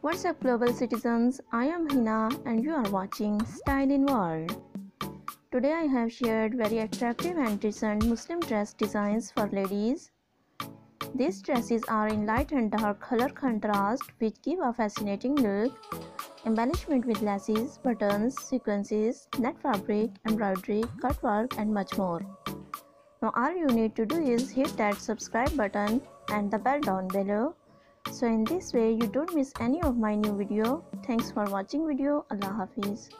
What's up global citizens, I am Hina and you are watching Stylein World. Today I have shared very attractive and decent Muslim dress designs for ladies. These dresses are in light and dark color contrast which give a fascinating look. Embellishment with laces, buttons, sequences, net fabric, embroidery, cut work and much more. Now all you need to do is hit that subscribe button and the bell down below so in this way you don't miss any of my new video. Thanks for watching video. Allah hafiz